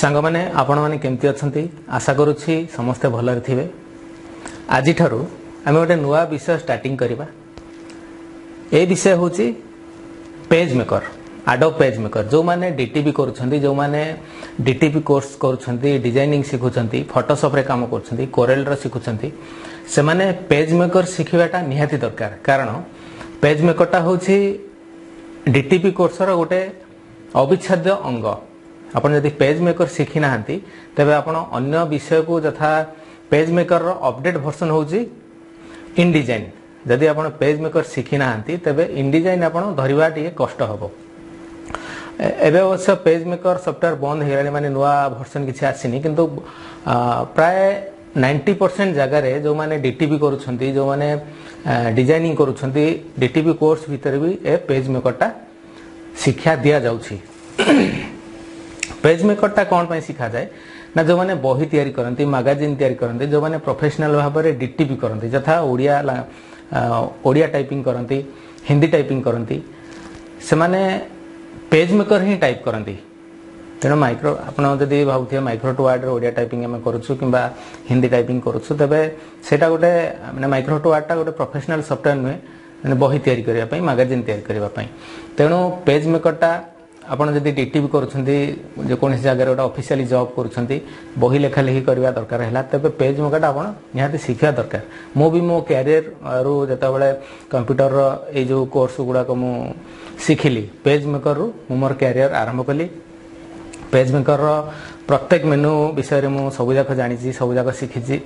ସାଙ୍ଗମାନେ ଆପଣମାନେ କେମିତି ଅଛନ୍ତି ଆଶା କରୁଛି ସମସ୍ତେ ଭଲରେ ଥିବେ ଆଜିଠାରୁ ଆମେ ଗୋଟେ ନୂଆ ବିଷୟ ଷ୍ଟାର୍ଟିଂ କରିବା ଏ ବିଷୟ ହେଉଛି page maker Adobe page maker ଯେଉଁମାନେ ଡିଟିଭି କରୁଛନ୍ତି ଯେଉଁମାନେ ଡିଟିଭି କୋର୍ସ କରୁଛନ୍ତି ଡିଜାଇନିଂ ଶିଖୁଛନ୍ତି ଫଟୋସପ୍ରେ କାମ କରୁଛନ୍ତି କୋରେଲର ଶିଖୁଛନ୍ତି ସେମାନେ ପେଜ୍ ମେକର ଶିଖିବାଟା ନିହାତି ଦରକାର କାରଣ ପେଜ୍ ମେକରଟା ହେଉଛି ଡିଟିଭି କୋର୍ସର ଗୋଟେ ଅବିଚ୍ଛେଦ୍ୟ ଅଙ୍ଗ ଆପଣ ଯଦି ପେଜ୍ ମେକର ଶିଖିନାହାନ୍ତି ତେବେ ଆପଣ ଅନ୍ୟ ବିଷୟକୁ ଯଥା ପେଜ୍ ମେକରର ଅପଡେଟ୍ ଭର୍ସନ୍ ହେଉଛି ଇନ୍ଡିଜାଇନ୍ ଯଦି ଆପଣ ପେଜ୍ ମେକର ଶିଖିନାହାନ୍ତି ତେବେ ଇନ୍ଡିଜାଇନ୍ ଆପଣ ଧରିବା ଟିକେ କଷ୍ଟ ହେବ ଏବେ ଅବଶ୍ୟ ପେଜ୍ ମେକର ସଫ୍ଟୱେୟାର ବନ୍ଦ ହେଇଗଲାଣି ମାନେ ନୂଆ ଭର୍ସନ୍ କିଛି ଆସିନି କିନ୍ତୁ ପ୍ରାୟ ନାଇଣ୍ଟି ପରସେଣ୍ଟ ଜାଗାରେ ଯେଉଁମାନେ ଡିଟିଭି କରୁଛନ୍ତି ଯେଉଁମାନେ ଡିଜାଇନିଂ କରୁଛନ୍ତି ଡିଟିଭି କୋର୍ସ ଭିତରେ ବି ଏ ପେଜ୍ ମେକରଟା ଶିକ୍ଷା ଦିଆଯାଉଛି পেজ মেকরটা କ'ଣ ପାଇଁ ଶିଖାଯାଏ ନା ଯେଉଁମାନେ ବହି ତିଆରି କରନ୍ତି ମାଗାଜିନ୍ ତିଆରି କରନ୍ତି ଯେଉଁମାନେ ପ୍ରଫେସନାଲ୍ ଭାବରେ ଡିଟିପି କରନ୍ତି ଯଥା ଓଡ଼ିଆ ଓଡ଼ିଆ ଟାଇପିଂ କରନ୍ତି ହିନ୍ଦୀ ଟାଇପିଂ କରନ୍ତି ସେମାନେ ପେଜ୍ ମେକର ହିଁ ଟାଇପ୍ କରନ୍ତି ତେଣୁ ମାଇକ୍ରୋ ଆପଣ ଯଦି ଭାବୁଥିବେ ମାଇକ୍ରୋଟ୍ ୱାର୍ଡ଼ରେ ଓଡ଼ିଆ ଟାଇପିଂ ଆମେ କରୁଛୁ କିମ୍ବା ହିନ୍ଦୀ ଟାଇପିଂ କରୁଛୁ ତେବେ ସେଇଟା ଗୋଟେ ମାନେ ମାଇକ୍ରୋଟ୍ ୱାର୍ଡ଼ଟା ଗୋଟେ ପ୍ରଫେସନାଲ୍ ସଫ୍ଟୱେର୍ ନୁହେଁ ମାନେ ବହି ତିଆରି କରିବା ପାଇଁ ମାଗାଜିନ୍ ତିଆରି କରିବା ପାଇଁ ତେଣୁ ପେଜ୍ ମେକରଟା ଆପଣ ଯଦି ଡିଟିଭି କରୁଛନ୍ତି ଯେକୌଣସି ଜାଗାରେ ଗୋଟେ ଅଫିସିଆଲି ଜବ୍ କରୁଛନ୍ତି ବହି ଲେଖାଲେଖି କରିବା ଦରକାର ହେଲା ତେବେ ପେଜ୍ ମଗାଟା ଆପଣ ନିହାତି ଶିଖିବା ଦରକାର ମୁଁ ବି ମୋ କ୍ୟାରିୟରରୁ ଯେତେବେଳେ କମ୍ପ୍ୟୁଟରର ଏଇ ଯେଉଁ କୋର୍ସ ଗୁଡ଼ାକ ମୁଁ ଶିଖିଲି ପେଜ୍ ମେକରରୁ ମୁଁ ମୋର କ୍ୟାରିୟର ଆରମ୍ଭ କଲି ପେଜ୍ ମେକରର ପ୍ରତ୍ୟେକ ମେନୁ ବିଷୟରେ ମୁଁ ସବୁଯାକ ଜାଣିଛି ସବୁଯାକ ଶିଖିଛି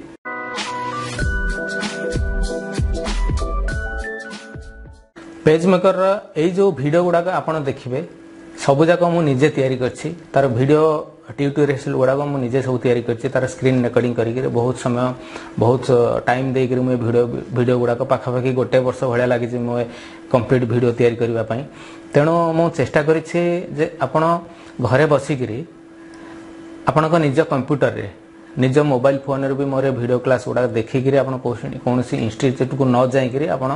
ପେଜ୍ ମେକରର ଏଇ ଯେଉଁ ଭିଡ଼ିଓ ଗୁଡ଼ାକ ଆପଣ ଦେଖିବେ ସବୁଯାକ ମୁଁ ନିଜେ ତିଆରି କରିଛି ତାର ଭିଡ଼ିଓ ଟ୍ୟୁଟୋରିଆଲ୍ ଗୁଡ଼ାକ ମୁଁ ନିଜେ ସବୁ ତିଆରି କରିଛି ତାର ସ୍କ୍ରିନ୍ ରେକର୍ଡିଂ କରିକିରି ବହୁତ ସମୟ ବହୁତ ଟାଇମ୍ ଦେଇକିରି ମୁଁ ଏ ଭିଡ଼ିଓ ଭିଡ଼ିଓ ଗୁଡ଼ାକ ପାଖାପାଖି ଗୋଟେ ବର୍ଷ ଭଳିଆ ଲାଗିଛି ମୁଁ ଏ କମ୍ପ୍ଲିଟ୍ ଭିଡ଼ିଓ ତିଆରି କରିବା ପାଇଁ ତେଣୁ ମୁଁ ଚେଷ୍ଟା କରିଛି ଯେ ଆପଣ ଘରେ ବସିକିରି ଆପଣଙ୍କ ନିଜ କମ୍ପ୍ୟୁଟରରେ ନିଜ ମୋବାଇଲ ଫୋନରେ ବି ମୋର ଭିଡ଼ିଓ କ୍ଲାସ୍ ଗୁଡ଼ାକ ଦେଖିକିରି ଆପଣ କୌଣସି ଇନଷ୍ଟିଚ୍ୟୁଟ୍କୁ ନ ଯାଇକିରି ଆପଣ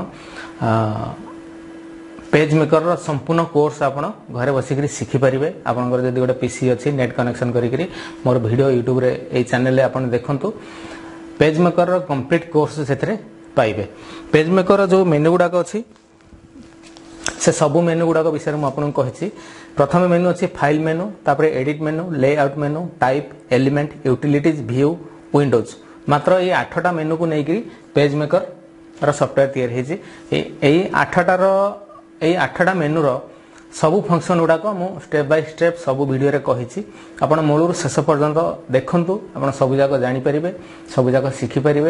পেজ মেকরর সম্পূর্ণ কোর্স আপনার ঘরে বসিকি শিখিপারে আপনার যদি গোটে পিসি অছি নেট কনেকশন করি মোর ভিডিও ইউট্যুবরে এই চ্যানেলে আপনার দেখুন পেজ মেকরর কমপ্লিট কোর্স সেথে পাইবে পেজ মেকরর যে মেনু গুড়াক অছি সে সবু মেনু গুড়াক বিষয়ে মু আপনার কহিছি প্রথমে মেনু অছি ফাইল মেনু তারপরে edit menu layout menu type element utilities view windows মাত্র এই আঠটা মেনুকু নেইকি পেজ মেকর সফটওয়্যার তৈরি হয়েছে এই আঠটার এই আখড়া মেনুর সবু ফসন গুড়াক স্টেপ বাই স্টেপ সবু ভিডিওরে কী আপনার মূলর শেষ পর্যন্ত দেখুন আপনার সবুজাক জাঁপারি সবুজাক শিখিপারি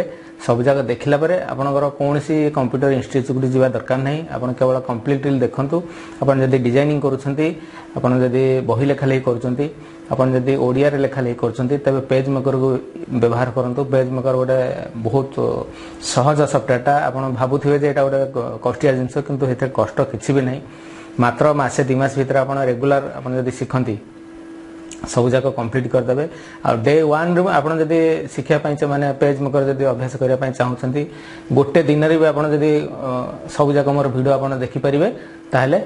সবুজাক দেখলা পরে আপনার কৌশি কম্পুটর ইনস্টিচ্যুট যা দরকার নাই আপনার কেবল কমপ্লিটলি দেখুন আপনার যদি ডিজাইনিং করছেন আপনার যদি বহি লেখালেখি করছেন ଆପଣ ଯଦି ଓଡ଼ିଆରେ ଲେଖାଲେଖି କରୁଛନ୍ତି ତେବେ ପେଜ୍ ମେକର୍କୁ ବ୍ୟବହାର କରନ୍ତୁ ପେଜ୍ ମେକର୍ ଗୋଟେ ବହୁତ ସହଜ ସଫ୍ଟୱେର୍ଟା ଆପଣ ଭାବୁଥିବେ ଯେ ଏଇଟା ଗୋଟେ କଷ୍ଟିଆ ଜିନିଷ କିନ୍ତୁ ସେଥିରେ କଷ୍ଟ କିଛି ବି ନାହିଁ ମାତ୍ର ମାସେ ଦୁଇ ମାସ ଭିତରେ ଆପଣ ରେଗୁଲାର ଆପଣ ଯଦି ଶିଖନ୍ତି ସବୁଯାକ କମ୍ପ୍ଲିଟ୍ କରିଦେବେ ଆଉ ଡେ ୱାନ୍ରୁ ଆପଣ ଯଦି ଶିଖିବା ପାଇଁ ମାନେ ପେଜ୍ ମେକର୍ ଯଦି ଅଭ୍ୟାସ କରିବା ପାଇଁ ଚାହୁଁଛନ୍ତି ଗୋଟେ ଦିନରେ ବି ଆପଣ ଯଦି ସବୁଯାକ ମୋର ଭିଡ଼ିଓ ଆପଣ ଦେଖିପାରିବେ ତାହେଲେ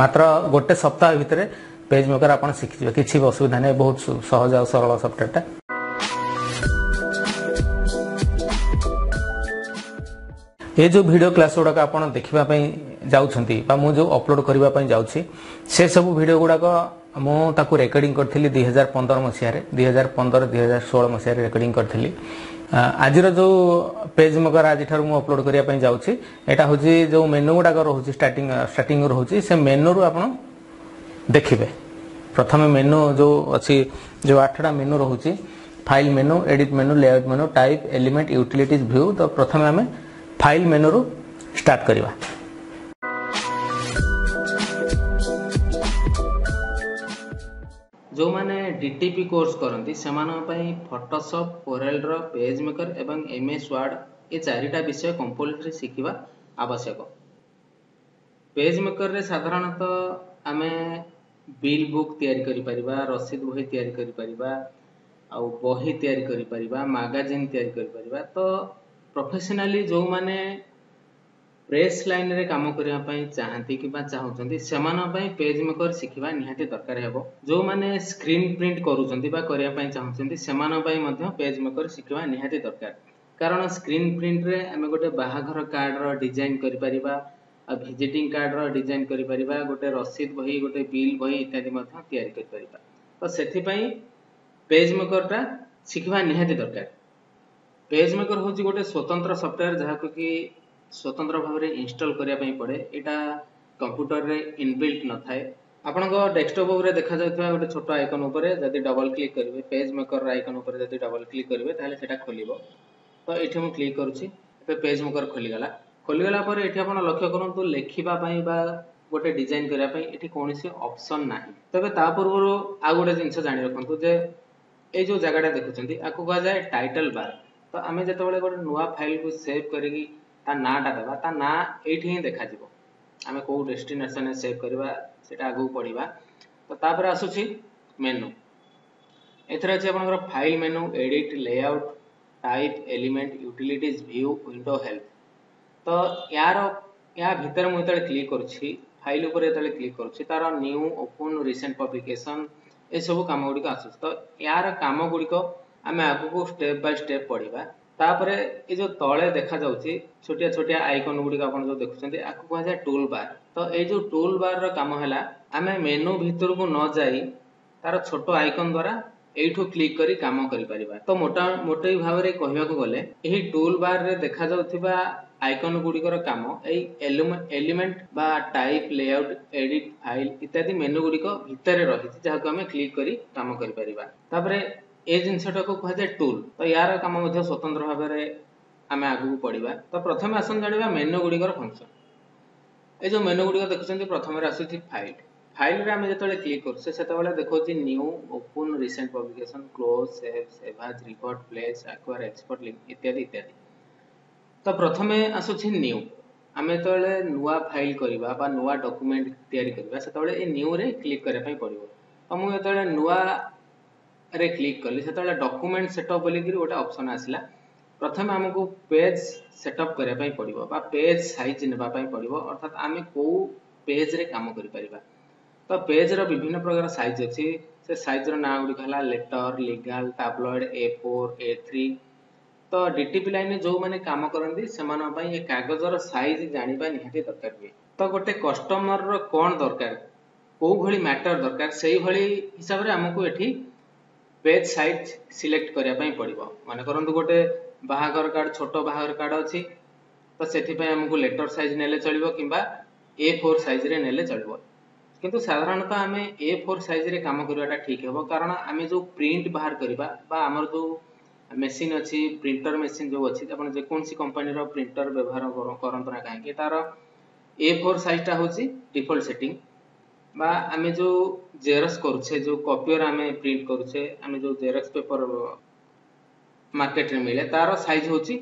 ମାତ୍ର ଗୋଟେ ସପ୍ତାହ ଭିତରେ পেজ ମେକର ଆପଣ ଶିଖିଯିବେ କିଛି ବି ଅସୁବିଧା ନାହିଁ ବହୁତ ସହଜ ଆଉ ସରଳ ସଫ୍ଟୱେର୍ଟା ଏ ଯେଉଁ ଭିଡ଼ିଓ କ୍ଲାସ୍ ଗୁଡ଼ାକ ଆପଣ ଦେଖିବା ପାଇଁ ଯାଉଛନ୍ତି ବା ମୁଁ ଯେଉଁ ଅପଲୋଡ଼ କରିବା ପାଇଁ ଯାଉଛି ସେସବୁ ଭିଡ଼ିଓ ଗୁଡ଼ାକ ମୁଁ ତାକୁ ରେକର୍ଡିଂ କରିଥିଲି ଦୁଇ ହଜାର ପନ୍ଦର ମସିହାରେ ଦୁଇ ହଜାର ପନ୍ଦର ଦୁଇ ହଜାର ଷୋହଳ ମସିହାରେ ରେକର୍ଡିଂ କରିଥିଲି ଆଜିର ଯେଉଁ ପେଜ୍ ମକର ଆଜିଠାରୁ ମୁଁ ଅପଲୋଡ଼ କରିବା ପାଇଁ ଯାଉଛି ଏଇଟା ହେଉଛି ଯେଉଁ ମେନୁ ଗୁଡ଼ାକ ରହୁଛି ଷ୍ଟାର୍ଟିଂ ଷ୍ଟାର୍ଟିଂ ରହୁଛି ସେ ମେନୁରୁ ଆପଣ देखिए प्रथम मेनु जो अच्छी जो आठटा menu रोच file menu edit menu layout menu type element utilities view तो प्रथम आम फाइल मेनु रु स्टार्ट करवा जो मैंने डीटीपी कोर्स करते फटोसप ओरेल पेज मेकर एवं एम एस वार्ड चारिटा विषय कंपलसरी शिखा आवश्यक पेज मेकर साधारणतः तो ବିଲ୍ ବୁକ୍ ତିଆରି କରିପାରିବା ରସିଦ ବହି ତିଆରି କରିପାରିବା ଆଉ ବହି ତିଆରି କରିପାରିବା ମାଗାଜିନ୍ ତିଆରି କରିପାରିବା ତ ପ୍ରଫେସନାଲି ଯେଉଁମାନେ ପ୍ରେସ୍ ଲାଇନ୍ରେ କାମ କରିବା ପାଇଁ ଚାହାନ୍ତି କିମ୍ବା ଚାହୁଁଛନ୍ତି ସେମାନଙ୍କ ପାଇଁ ପେଜ୍ ମେକର୍ ଶିଖିବା ନିହାତି ଦରକାର ହେବ ଯେଉଁମାନେ ସ୍କ୍ରିନ୍ ପ୍ରିଣ୍ଟ କରୁଛନ୍ତି ବା କରିବା ପାଇଁ ଚାହୁଁଛନ୍ତି ସେମାନଙ୍କ ପାଇଁ ମଧ୍ୟ ପେଜ୍ ମେକର୍ ଶିଖିବା ନିହାତି ଦରକାର କାରଣ ସ୍କ୍ରିନ୍ ପ୍ରିଣ୍ଟରେ ଆମେ ଗୋଟେ ବାହାଘର କାର୍ଡ଼ର ଡିଜାଇନ୍ କରିପାରିବା ভিজিটিং কার্ডর ডিজাইন করে পারিবা গোটে রসিদ বহি গোটে বিল বহি ইত্যাদি মধ্য তৈরি করে পারিবা তো সেথিপাই পেজ মেকরটা শিখিবা নিহাতি দরকার পেজ মেকর হচ্ছে গোটে স্বতন্ত্র সফটওয়্যার যাহাকু কি স্বতন্ত্র ভাবে ইনস্টল করা পাই পড়ে এটা কম্পুটরে ইনবিল্ট নথায় ଆପଣଙ୍କ ଡେସ୍କଟପ୍ ଉପରେ ଦେଖାଯାଉଥିବା ଗୋଟେ ଛୋଟ ଆଇକନ୍ ଉପରେ ଯଦି ଡବଲ୍ କ୍ଲିକ୍ କରିବେ ପେଜ୍ ମେକର୍ର ଆଇକନ୍ ଉପରେ ଯଦି ଡବଲ୍ କ୍ଲିକ୍ କରିବେ ତାହେଲେ ସେଇଟା ଖୋଲିବ ତ ଏଠି ମୁଁ କ୍ଲିକ୍ କରୁଛି ଏବେ ପେଜ୍ ମେକର୍ ଖୋଲିଗଲା ଖୋଲିଗଲା ପରେ ଏଠି ଆପଣ ଲକ୍ଷ୍ୟ କରନ୍ତୁ ଲେଖିବା ପାଇଁ ବା ଗୋଟେ ଡିଜାଇନ୍ କରିବା ପାଇଁ ଏଠି କୌଣସି ଅପସନ୍ ନାହିଁ ତେବେ ତା ପୂର୍ବରୁ ଆଉ ଗୋଟେ ଜିନିଷ ଜାଣି ରଖନ୍ତୁ ଯେ ଏଇ ଯେଉଁ ଜାଗାଟା ଦେଖୁଛନ୍ତି ଆକୁ କୁହାଯାଏ ଟାଇଟଲ୍ ବାର୍ ତ ଆମେ ଯେତେବେଳେ ଗୋଟେ ନୂଆ ଫାଇଲ୍କୁ ସେଭ୍ କରିକି ତା ନାଁଟା ଦେବା ତା ନାଁ ଏଇଠି ହିଁ ଦେଖାଯିବ ଆମେ କେଉଁ ଡେଷ୍ଟିନେସନ୍ରେ ସେଭ୍ କରିବା ସେଇଟା ଆଗକୁ ପଢ଼ିବା ତ ତାପରେ ଆସୁଛି ମେନୁ ଏଥିରେ ଅଛି ଆପଣଙ୍କର file menu edit layout type element utilities view window help ତ ୟାର ୟା ଭିତରେ ମୁଁ ଯେତେବେଳେ କ୍ଲିକ୍ କରୁଛି ଫାଇଲ୍ ଉପରେ ଯେତେବେଳେ କ୍ଲିକ୍ କରୁଛି ତାର ନ୍ୟୁ ଓପନ୍ ରିସେଣ୍ଟ ପବ୍ଲିକେସନ୍ ଏସବୁ କାମ ଗୁଡ଼ିକ ଆସୁଛି ତ ୟାର କାମ ଗୁଡ଼ିକ ଆମେ ଆଗକୁ ଷ୍ଟେପ୍ ବାଇ ଷ୍ଟେପ୍ ପଢ଼ିବା ତାପରେ ଏ ଯେଉଁ ତଳେ ଦେଖାଯାଉଛି ଛୋଟିଆ ଛୋଟିଆ ଆଇକନ୍ ଗୁଡ଼ିକ ଆପଣ ଯେଉଁ ଦେଖୁଛନ୍ତି ଆକୁ କୁହାଯାଏ ଟୁଲ୍ ବାର୍ ତ ଏଇ ଯେଉଁ ଟୁଲ୍ ବାର୍ର କାମ ହେଲା ଆମେ ମେନୁ ଭିତରକୁ ନ ଯାଇ ତାର ଛୋଟ ଆଇକନ୍ ଦ୍ୱାରା ଏଇଠୁ କ୍ଲିକ କରି କାମ କରିପାରିବା ତ ମୋଟା ମୋଟେଇ ଭାବରେ କହିବାକୁ ଗଲେ ଏହି ଟୁଲ ବାର୍ରେ ଦେଖାଯାଉଥିବା ଆଇକନ ଗୁଡ଼ିକର କାମ ଏଇ ଏଲିମେଣ୍ଟ ବା ଟାଇପ୍ ଲେଆଉଟ୍ ଏଡିଟ୍ ଫାଇଲ୍ ଇତ୍ୟାଦି ମେନୁ ଗୁଡ଼ିକ ଭିତରେ ରହିଛି ଯାହାକୁ ଆମେ କ୍ଲିକ କରି କାମ କରିପାରିବା ତାପରେ ଏ ଜିନିଷଟାକୁ କୁହାଯାଏ ଟୁଲ୍ ତ ୟାର କାମ ମଧ୍ୟ ସ୍ୱତନ୍ତ୍ର ଭାବରେ ଆମେ ଆଗକୁ ପଡ଼ିବା ତ ପ୍ରଥମେ ଆସନ୍ତୁ ଜାଣିବା ମେନୁ ଗୁଡ଼ିକର ଫଙ୍କସନ୍ ଏ ଯେଉଁ ମେନୁ ଗୁଡ଼ିକ ଦେଖୁଛନ୍ତି ପ୍ରଥମରେ ଆସୁଛି ଫାଇଲ୍ ଫାଇଲରେ ଆମେ ଯେତେବେଳେ କ୍ଲିକ୍ କରୁଛେ ସେତେବେଳେ ଦେଖାଉଛି new open recent publication close save save as report place acquire export link ଇତ୍ୟାଦି ଇତ୍ୟାଦି ତ ପ୍ରଥମେ ଆସୁଛି ନ୍ୟୁ ଆମେ ଯେତେବେଳେ ନୂଆ ଫାଇଲ୍ କରିବା ବା ନୂଆ ଡକ୍ୟୁମେଣ୍ଟ ତିଆରି କରିବା ସେତେବେଳେ ଏ ନ୍ୟୁରେ କ୍ଲିକ୍ କରିବା ପାଇଁ ପଡ଼ିବ ତ ମୁଁ ଯେତେବେଳେ ନୂଆରେ କ୍ଲିକ୍ କଲି ସେତେବେଳେ ଡକ୍ୟୁମେଣ୍ଟ ସେଟଅପ୍ ବୋଲିକିରି ଗୋଟେ ଅପସନ୍ ଆସିଲା ପ୍ରଥମେ ଆମକୁ ପେଜ୍ ସେଟଅପ୍ କରିବା ପାଇଁ ପଡ଼ିବ ବା ପେଜ୍ ସାଇଜ୍ ନେବା ପାଇଁ ପଡ଼ିବ ଅର୍ଥାତ୍ ଆମେ କେଉଁ ପେଜ୍ରେ କାମ କରିପାରିବା ତ ପେଜ୍ର ବିଭିନ୍ନ ପ୍ରକାର ସାଇଜ୍ ଅଛି ସେ ସାଇଜ୍ର ନାଁ ଗୁଡ଼ିକ ହେଲା letter legal tabloid A four A three ତ ଡିଟିପି ଲାଇନ୍ରେ ଯେଉଁମାନେ କାମ କରନ୍ତି ସେମାନଙ୍କ ପାଇଁ ଏ କାଗଜର ସାଇଜ୍ ଜାଣିବା ନିହାତି ଦରକାର ହୁଏ ତ ଗୋଟେ କଷ୍ଟମର୍ର କ'ଣ ଦରକାର କେଉଁ ଭଳି ମ୍ୟାଟର୍ ଦରକାର ସେଇଭଳି ହିସାବରେ ଆମକୁ ଏଠି ପେଜ୍ ସାଇଜ୍ ସିଲେକ୍ଟ କରିବା ପାଇଁ ପଡ଼ିବ ମନେ କରନ୍ତୁ ଗୋଟେ ବାହାଘର କାର୍ଡ଼ ଛୋଟ ବାହାଘର କାର୍ଡ଼ ଅଛି ତ ସେଥିପାଇଁ ଆମକୁ ଲେଟର୍ ସାଇଜ୍ ନେଲେ ଚଳିବ କିମ୍ବା ଏ ଫୋର୍ ସାଇଜ୍ରେ ନେଲେ ଚଳିବ কিন্তু ସାଧାରଣତଃ ଆମେ ଏ ଫୋର୍ ସାଇଜ୍ରେ କାମ କରିବାଟା ଠିକ୍ ହେବ କାରଣ ଆମେ ଯେଉଁ ପ୍ରିଣ୍ଟ ବାହାର କରିବା ବା ଆମର ଯେଉଁ ମେସିନ୍ ଅଛି ପ୍ରିଣ୍ଟର ମେସିନ୍ ଯେଉଁ ଅଛି ଆପଣ ଯେକୌଣସି କମ୍ପାନୀର ପ୍ରିଣ୍ଟର ବ୍ୟବହାର କରନ୍ତୁ ନା କାହିଁକି ତାର ଏ ଫୋର୍ ସାଇଜ୍ଟା ହେଉଛି ଡିଫଲ୍ଟ ସେଟିଂ বা ଆମେ ଯେଉଁ ଜେରକ୍ସ କରୁଛେ ଯେଉଁ କପିଓର ଆମେ ପ୍ରିଣ୍ଟ କରୁଛେ ଆମେ ଯେଉଁ ଜେରକ୍ସ ପେପର ମାର୍କେଟରେ ମିଳେ ତାର ସାଇଜ୍ ହେଉଛି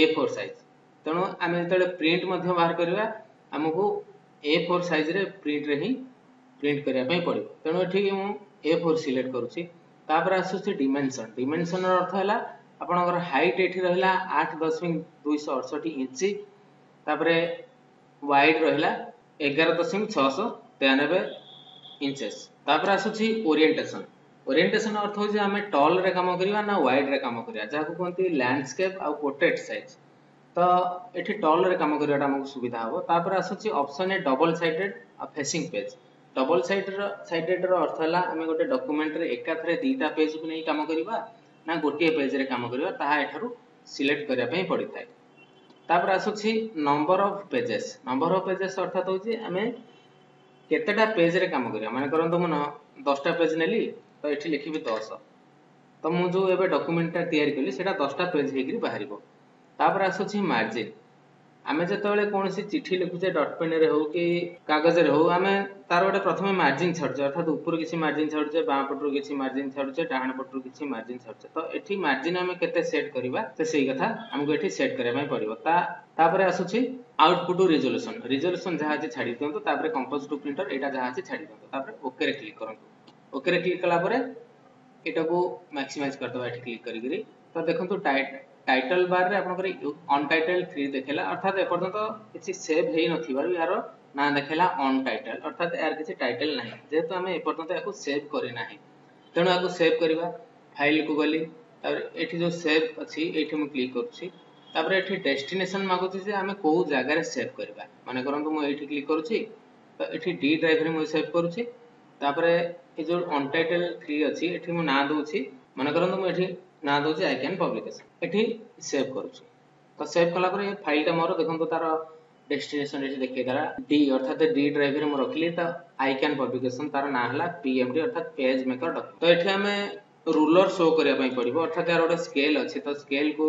ଏ ଫୋର୍ ସାଇଜ୍ ତେଣୁ ଆମେ ଯେତେବେଳେ ପ୍ରିଣ୍ଟ ମଧ୍ୟ ବାହାର କରିବା ଆମକୁ ଏ ଫୋର୍ ସାଇଜ୍ରେ ପ୍ରିଣ୍ଟରେ ହିଁ ପ୍ରିଣ୍ଟ କରିବା ପାଇଁ ପଡ଼ିବ ତେଣୁ ଏଠିକି ମୁଁ ଏ ଫୋର୍ ସିଲେକ୍ଟ କରୁଛି ତାପରେ ଆସୁଛି ଡିମେନସନ୍ ଡିମେନସନ୍ର ଅର୍ଥ ହେଲା ଆପଣଙ୍କର ହାଇଟ୍ ଏଠି ରହିଲା ଆଠ ଦଶମିକ ଦୁଇଶହ ଅଠଷଠି ଇଞ୍ଚ ତାପରେ ୱାଇଡ୍ ରହିଲା ଏଗାର ଦଶମିକ ଛଅଶହ ତେୟାନବେ ଇଞ୍ଚେସ୍ ତାପରେ ଆସୁଛି ଓରିଏଣ୍ଟେସନ୍ ଓରିଏଣ୍ଟେସନ୍ ଅର୍ଥ ହେଉଛି ଆମେ ଟଲ୍ରେ କାମ କରିବା ନା ୱାଇଡ୍ରେ କାମ କରିବା ଯାହାକୁ କୁହନ୍ତି ଲ୍ୟାଣ୍ଡସ୍କେପ୍ ଆଉ ପୋର୍ଟ୍ରେଟ୍ ସାଇଜ୍ ତ ଏଠି ଟଲ୍ରେ କାମ କରିବାଟା ଆମକୁ ସୁବିଧା ହେବ ତାପରେ ଆସୁଛି ଅପସନ୍ ଏ ଡବଲ୍ ସାଇଡେଡ୍ ଆଉ ଫେସିଂ ପେଜ୍ ডবল ସାଇଡ୍ର ସାଇଡେଡ୍ର ଅର୍ଥ ହେଲା ଆମେ ଗୋଟେ ଡକ୍ୟୁମେଣ୍ଟରେ ଏକାଥରେ ଦୁଇଟା ପେଜ୍କୁ ନେଇ କାମ କରିବା ନା ଗୋଟିଏ ପେଜ୍ରେ କାମ କରିବା ତାହା ଏଠାରୁ ସିଲେକ୍ଟ କରିବା ପାଇଁ ପଡ଼ିଥାଏ ତାପରେ ଆସୁଛି number of pages number of pages ଅର୍ଥାତ ହେଉଛି ଆମେ କେତେଟା ପେଜ୍ରେ କାମ କରିବା ମାନେ କରନ୍ତୁ ମୁଁ ଦଶଟା ପେଜ୍ ନେଲି ତ ଏଠି ଲେଖିବି ଦଶ ତ ମୁଁ ଯେଉଁ ଏବେ ଡକ୍ୟୁମେଣ୍ଟଟା ତିଆରି କଲି ସେଇଟା ଦଶଟା ପେଜ୍ ହେଇକରି ବାହାରିବ ତାପରେ ଆସୁଛି ମାର୍ଜିନ୍ आम जिते कौन चिठी लिखुचे डटपेन रे हूँ कि कागज रे तार गोटे प्रथम मार्जिन छाड़चे अर्थात उपर कि मार्जिन छाड़चे बाँ पटर किसी मार्जिन छाड़चे डाण पटर किसी मार्जिन छाड़चे तो ये मार्जिन आम केट करवा तो सही कथा आमको ये सेट करने पड़ो आसूस आउटपुट रिजोल्यूसन रिजोल्यूसन जहाँ अच्छे छाड़ दिखाँ कंपोज टू प्रिंटर यहाँ जहाँ अच्छे छाड़ दिखाँ तो ओके क्लिक करूँ ओके क्लिक कालापर यू मैक्सीमाइज करदे ये क्लिक करी तो देखो टाइट টাইটল বারে আপনার অন টাইটল থ্রি দেখেলা অর্থাৎ এপর্যন্ত কিছু সেভ হয়ে নথিবারু ইয়ার না দেখেলা অন টাইটল অর্থাৎ এর কিছু টাইটল না যেহেতু আমি এপর্যন্ত এখন সেভ করে না তেমন এখন সেভ করা ফাইল কু গলি তাপরে এটি যে সেভ অছি এটি মু ক্লিক করছি তাপরে এটি ডেস্টিনেশন মাগুছি যে আমি কেউ জায়গায় সেভ করা মনে করতু মু এইটি ক্লিক করছি তো এটি ডি ড্রাইভরে মু সেভ করছি তাপরে এই যে অন টাইটল থ্রি অছি এটি মু না দଉଛି মনে করতু মু এটি ନା ଦେଉଛି ଆଇ କ୍ୟାନ୍ ପବ୍ଲିକେସନ୍ ଏଠି ସେଭ୍ କରୁଛି ତ ସେଭ୍ କଲା ପରେ ଏ ଫାଇଲ୍ଟା ମୋର ଦେଖନ୍ତୁ ତାର ଡେଷ୍ଟିନେସନ୍ ଏଠି ଦେଖେଇଦେଲା ଡି ଅର୍ଥାତ୍ ଡି ଡ୍ରାଇଭ୍ରେ ମୁଁ ରଖିଲି ତ ଆଇ କ୍ୟାନ୍ ପବ୍ଲିକେସନ୍ ତାର ନାଁ ହେଲା ପିଏମ୍ଡି ଅର୍ଥାତ୍ ପେଜ୍ ମେକର୍ ଡକ୍ୟୁମେଣ୍ଟ ତ ଏଠି ଆମେ রুলর শো করা পড়ব অর্থাৎ এর গোটে স্কেল অছে তো স্কেল কু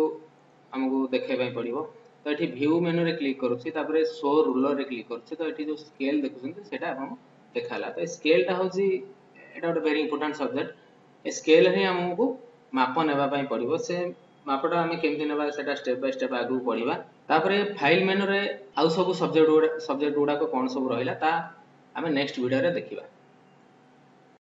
আমি দেখাই পড়ব তো এটি ভিউ মেনুরে ক্লিক করছি তারপরে শো রুলরে ক্লিক করছি তো এটি যে স্কেল দেখুছেন সেটা আপনার দেখালা তো স্কেলটা হচ্ছে এটা গোটে ভেরি ইম্পর্টাট সবজেক্ট স্কেল হি আমাকে ମାପ ନେବା ପାଇଁ ପଡ଼ିବ ସେ ମାପଟା ଆମେ କେମିତି ନେବା ସେଟା ଷ୍ଟେପ୍ ବାଇ ଷ୍ଟେପ୍ ଆଗକୁ ପଢ଼ିବା ତାପରେ ଫାଇଲ୍ ମେନୁରେ ଆଉ ସବୁ ସବଜେକ୍ଟ ଗୁଡ଼ା ସବଜେକ୍ଟ ଗୁଡ଼ାକ କ'ଣ ସବୁ ରହିଲା ତା ଆମେ ନେକ୍ସଟ ଭିଡ଼ିଓରେ ଦେଖିବା